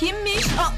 Kimmiş? Aa,